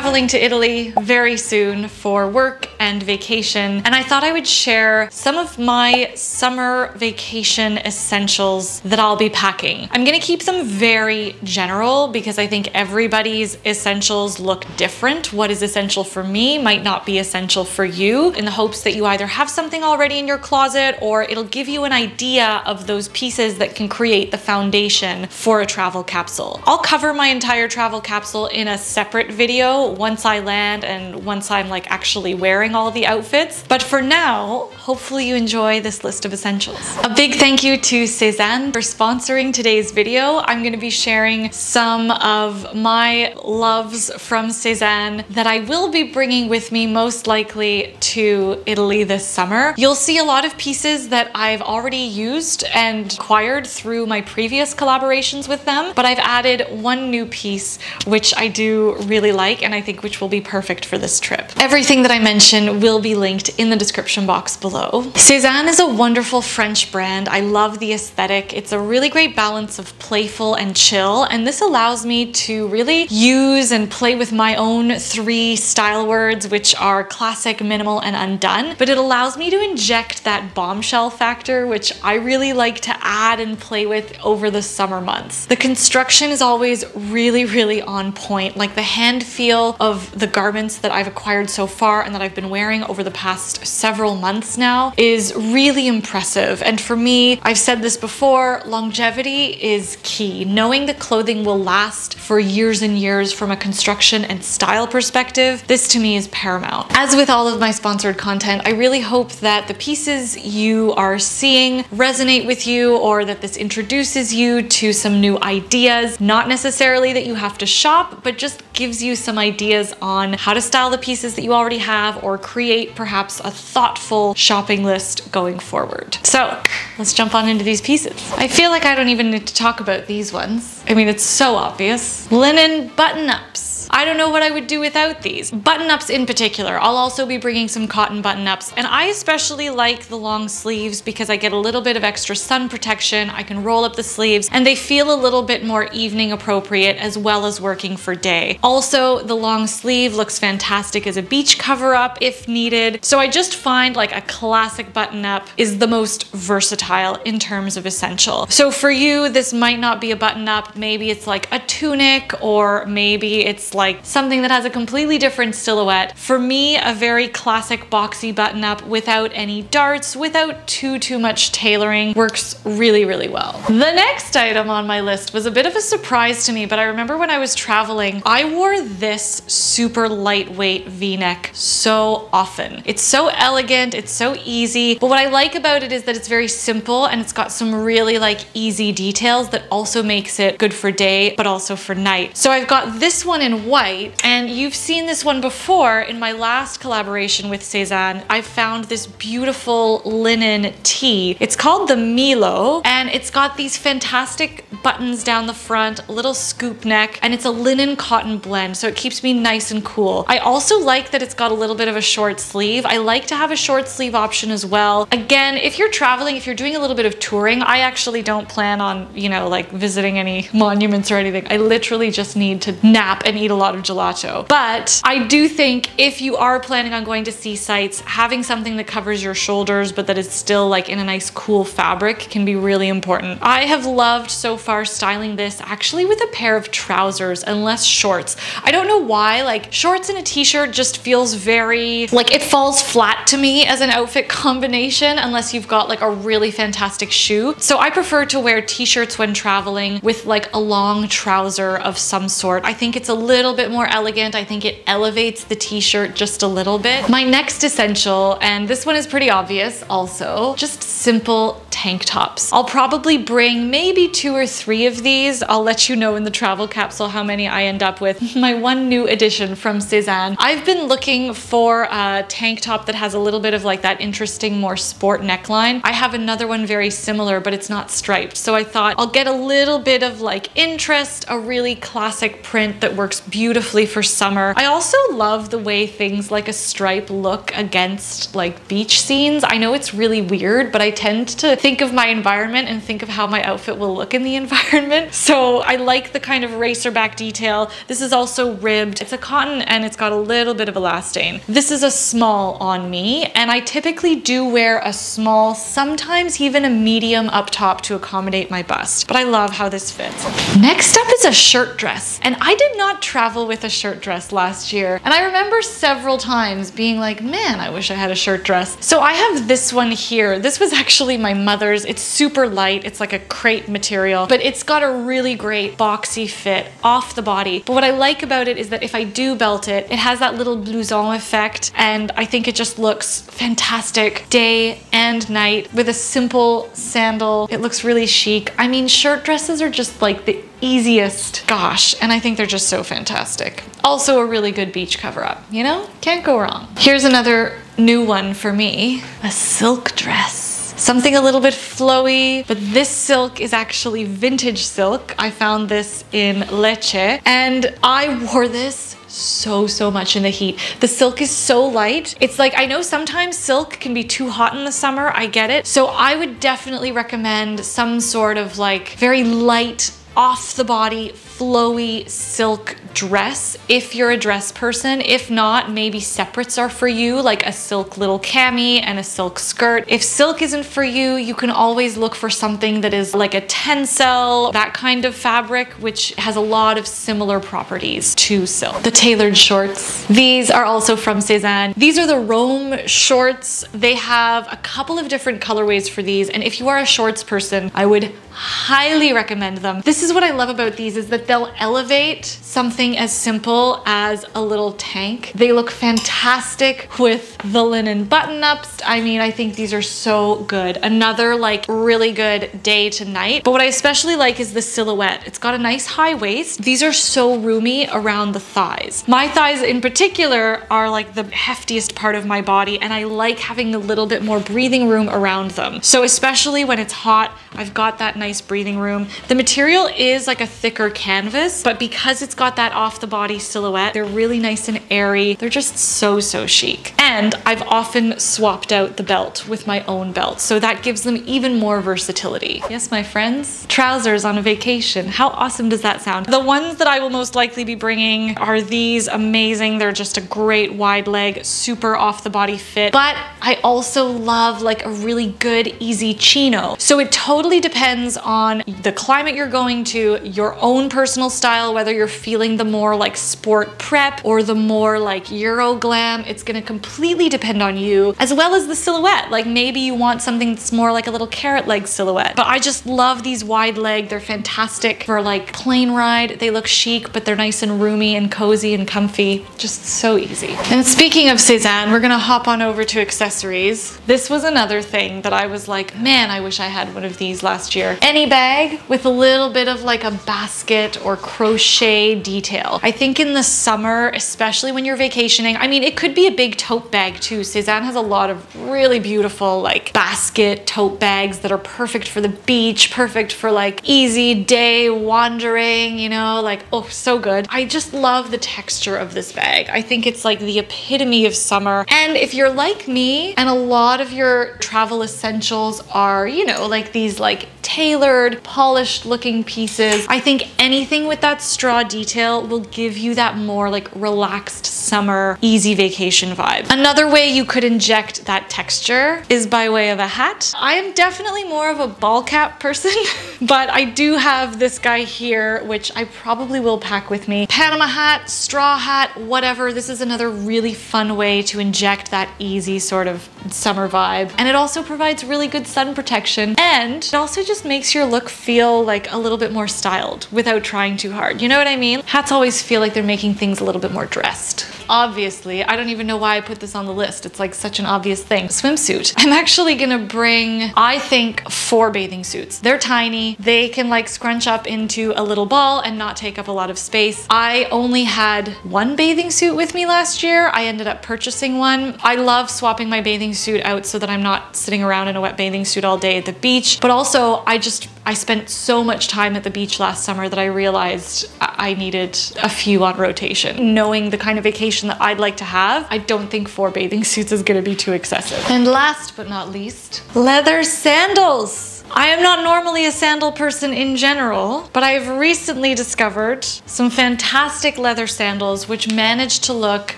traveling to Italy very soon for work and vacation, and I thought I would share some of my summer vacation essentials that I'll be packing. I'm gonna keep them very general because I think everybody's essentials look different. What is essential for me might not be essential for you in the hopes that you either have something already in your closet or it'll give you an idea of those pieces that can create the foundation for a travel capsule. I'll cover my entire travel capsule in a separate video once I land and once I'm like actually wearing all the outfits. But for now, hopefully you enjoy this list of essentials. A big thank you to Sézane for sponsoring today's video. I'm gonna be sharing some of my loves from Sézane that I will be bringing with me most likely to Italy this summer. You'll see a lot of pieces that I've already used and acquired through my previous collaborations with them, but I've added one new piece which I do really like and think which will be perfect for this trip. Everything that I mention will be linked in the description box below. Sézane is a wonderful French brand. I love the aesthetic. It's a really great balance of playful and chill and this allows me to really use and play with my own three style words which are classic, minimal, and undone, but it allows me to inject that bombshell factor which I really like to add and play with over the summer months. The construction is always really, really on point. Like the hand feel of the garments that I've acquired so far and that I've been wearing over the past several months now is really impressive. And for me, I've said this before, longevity is key. Knowing that clothing will last for years and years from a construction and style perspective, this to me is paramount. As with all of my sponsored content, I really hope that the pieces you are seeing resonate with you or that this introduces you to some new ideas. Not necessarily that you have to shop, but just gives you some ideas on how to style the pieces that you already have or create perhaps a thoughtful shopping list going forward. So let's jump on into these pieces. I feel like I don't even need to talk about these ones. I mean, it's so obvious. Linen button-ups. I don't know what I would do without these. Button-ups in particular. I'll also be bringing some cotton button-ups and I especially like the long sleeves because I get a little bit of extra sun protection. I can roll up the sleeves and they feel a little bit more evening appropriate as well as working for day. Also, the long sleeve looks fantastic as a beach cover up if needed. So I just find like a classic button-up is the most versatile in terms of essential. So for you, this might not be a button-up. Maybe it's like a tunic or maybe it's like something that has a completely different silhouette. For me, a very classic boxy button up without any darts, without too, too much tailoring works really, really well. The next item on my list was a bit of a surprise to me, but I remember when I was traveling, I wore this super lightweight v-neck so often. It's so elegant, it's so easy, but what I like about it is that it's very simple and it's got some really like easy details that also makes it good for day, but also for night. So I've got this one in white. And you've seen this one before in my last collaboration with Sézane. I found this beautiful linen tee. It's called the Milo and it's got these fantastic buttons down the front, little scoop neck, and it's a linen cotton blend. So it keeps me nice and cool. I also like that it's got a little bit of a short sleeve. I like to have a short sleeve option as well. Again, if you're traveling, if you're doing a little bit of touring, I actually don't plan on, you know, like visiting any monuments or anything. I literally just need to nap and eat a lot of gelato. But I do think if you are planning on going to see sites, having something that covers your shoulders but that is still like in a nice cool fabric can be really important. I have loved so far styling this actually with a pair of trousers and less shorts. I don't know why, like shorts and a t-shirt just feels very, like it falls flat to me as an outfit combination unless you've got like a really fantastic shoe. So I prefer to wear t-shirts when traveling with like a long trouser of some sort. I think it's a little little bit more elegant. I think it elevates the t-shirt just a little bit. My next essential, and this one is pretty obvious also, just simple tank tops. I'll probably bring maybe two or three of these. I'll let you know in the travel capsule how many I end up with. My one new addition from Sézane. I've been looking for a tank top that has a little bit of like that interesting, more sport neckline. I have another one very similar, but it's not striped. So I thought I'll get a little bit of like interest, a really classic print that works beautifully for summer. I also love the way things like a stripe look against like beach scenes. I know it's really weird, but I tend to think think of my environment and think of how my outfit will look in the environment. So I like the kind of racer back detail. This is also ribbed. It's a cotton and it's got a little bit of elastane. This is a small on me and I typically do wear a small, sometimes even a medium up top to accommodate my bust, but I love how this fits. Next up is a shirt dress and I did not travel with a shirt dress last year and I remember several times being like, man, I wish I had a shirt dress. So I have this one here. This was actually my It's super light. It's like a crepe material, but it's got a really great boxy fit off the body. But what I like about it is that if I do belt it, it has that little blouson effect and I think it just looks fantastic day and night with a simple sandal. It looks really chic. I mean, shirt dresses are just like the easiest. Gosh, and I think they're just so fantastic. Also a really good beach cover up, you know? Can't go wrong. Here's another new one for me, a silk dress. Something a little bit flowy, but this silk is actually vintage silk. I found this in Lecce and I wore this so, so much in the heat. The silk is so light. It's like, I know sometimes silk can be too hot in the summer. I get it. So I would definitely recommend some sort of like very light off the body flowy silk dress if you're a dress person. If not, maybe separates are for you, like a silk little cami and a silk skirt. If silk isn't for you, you can always look for something that is like a tencel, that kind of fabric, which has a lot of similar properties to silk. The tailored shorts. These are also from Sézane. These are the Rome shorts. They have a couple of different colorways for these, and if you are a shorts person, I would highly recommend them. This is what I love about these is that they'll elevate something as simple as a little tank. They look fantastic with the linen button-ups. I mean, I think these are so good. Another like really good day to night. But what I especially like is the silhouette. It's got a nice high waist. These are so roomy around the thighs. My thighs in particular are like the heftiest part of my body and I like having a little bit more breathing room around them. So especially when it's hot, I've got that nice breathing room. The material is like a thicker canvas, but because it's got that off the body silhouette, they're really nice and airy. They're just so, so chic. And I've often swapped out the belt with my own belt, so that gives them even more versatility. Yes, my friends, trousers on a vacation. How awesome does that sound? The ones that I will most likely be bringing are these amazing. They're just a great wide leg, super off the body fit, but I also love like a really good, easy chino. So it totally depends on the climate you're going to, your own personal style, whether you're feeling the more like sport prep or the more like Euro glam. It's gonna completely depend on you, as well as the silhouette. Like maybe you want something that's more like a little carrot leg silhouette. But I just love these wide leg. They're fantastic for like plane ride. They look chic, but they're nice and roomy and cozy and comfy. Just so easy. And speaking of Sézane, we're gonna hop on over to accessories. This was another thing that I was like, man, I wish I had one of these last year. Any bag with a little bit of like a basket or crochet detail. I think in the summer, especially when you're vacationing, I mean, it could be a big tote bag too. Sézane has a lot of really beautiful like basket tote bags that are perfect for the beach, perfect for like easy day wandering, you know, like, oh, so good. I just love the texture of this bag. I think it's like the epitome of summer. And if you're like me and a lot of your travel essentials are, you know, like these like tailored, polished looking pieces, I think anything with that straw detail will give you that more like relaxed summer, easy vacation vibe. Another way you could inject that texture is by way of a hat. I am definitely more of a ball cap person, but I do have this guy here, which I probably will pack with me. Panama hat, straw hat, whatever. This is another really fun way to inject that easy sort of summer vibe. And it also provides really good sun protection and it also just makes your look feel like a little bit more styled without trying too hard. You know what I mean? Hats always feel like they're making things a little bit more dressed. Obviously, I don't even know why I put this on the list. It's like such an obvious thing. Swimsuit. I'm actually gonna bring, I think, four bathing suits. They're tiny. They can like scrunch up into a little ball and not take up a lot of space. I only had one bathing suit with me last year. I ended up purchasing one. I love swapping my bathing suit out so that I'm not sitting around in a wet bathing suit all day at the beach. But also, I just, I spent so much time at the beach last summer that I realized I needed a few on rotation. Knowing the kind of vacation that I'd like to have, I don't think four bathing suits is gonna be too excessive. And last but not least, leather sandals. I am not normally a sandal person in general, but I've recently discovered some fantastic leather sandals which manage to look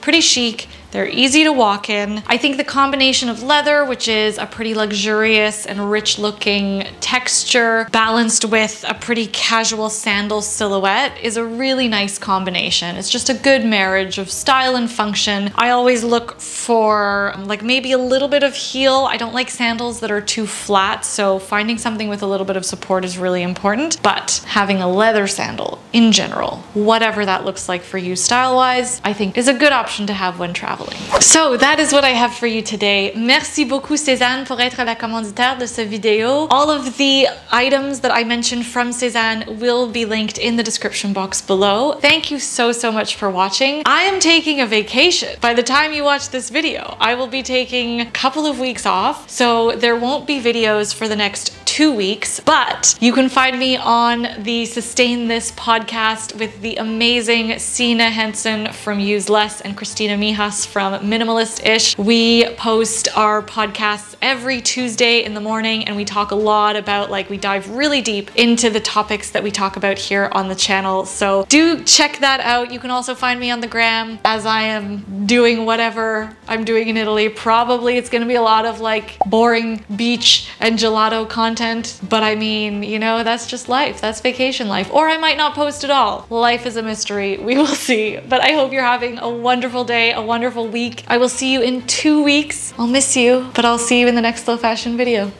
pretty chic they're easy to walk in. I think the combination of leather, which is a pretty luxurious and rich looking texture, balanced with a pretty casual sandal silhouette is a really nice combination. It's just a good marriage of style and function. I always look for like maybe a little bit of heel. I don't like sandals that are too flat, so finding something with a little bit of support is really important. But having a leather sandal in general, whatever that looks like for you style-wise, I think is a good option to have when traveling traveling. So that is what I have for you today. Merci beaucoup Sézane pour être la commanditaire de cette vidéo. All of the items that I mentioned from Sézane will be linked in the description box below. Thank you so, so much for watching. I am taking a vacation. By the time you watch this video, I will be taking a couple of weeks off, so there won't be videos for the next two weeks, but you can find me on the Sustain This podcast with the amazing Sina Henson from Use Less and Christina Mychas from Minimalist-ish. We post our podcasts every Tuesday in the morning and we talk a lot about like we dive really deep into the topics that we talk about here on the channel. So do check that out. You can also find me on the gram as I am doing whatever I'm doing in Italy. Probably it's gonna be a lot of like boring beach and gelato content content, but I mean, you know, that's just life. That's vacation life. Or I might not post at all. Life is a mystery. We will see. But I hope you're having a wonderful day, a wonderful week. I will see you in two weeks. I'll miss you, but I'll see you in the next slow fashion video.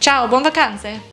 Ciao, buon vacanze!